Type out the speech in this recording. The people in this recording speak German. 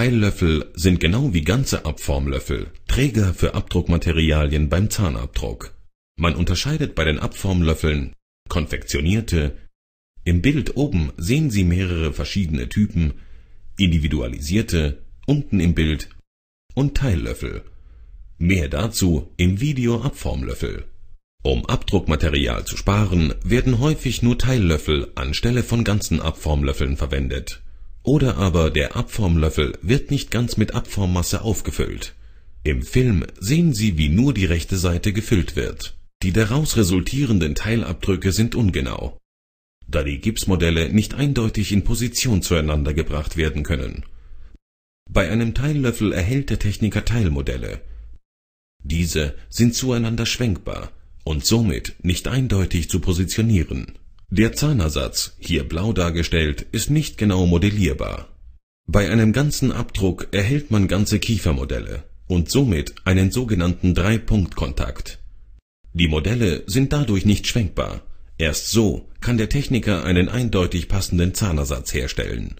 Teillöffel sind genau wie ganze Abformlöffel Träger für Abdruckmaterialien beim Zahnabdruck. Man unterscheidet bei den Abformlöffeln konfektionierte (im Bild oben sehen Sie mehrere verschiedene Typen), individualisierte (unten im Bild) und Teillöffel. Mehr dazu im Video Abformlöffel. Um Abdruckmaterial zu sparen, werden häufig nur Teillöffel anstelle von ganzen Abformlöffeln verwendet. Oder aber der Abformlöffel wird nicht ganz mit Abformmasse aufgefüllt. Im Film sehen Sie wie nur die rechte Seite gefüllt wird. Die daraus resultierenden Teilabdrücke sind ungenau, da die Gipsmodelle nicht eindeutig in Position zueinander gebracht werden können. Bei einem Teillöffel erhält der Techniker Teilmodelle. Diese sind zueinander schwenkbar und somit nicht eindeutig zu positionieren. Der Zahnersatz, hier blau dargestellt, ist nicht genau modellierbar. Bei einem ganzen Abdruck erhält man ganze Kiefermodelle und somit einen sogenannten Dreipunktkontakt. Die Modelle sind dadurch nicht schwenkbar. Erst so kann der Techniker einen eindeutig passenden Zahnersatz herstellen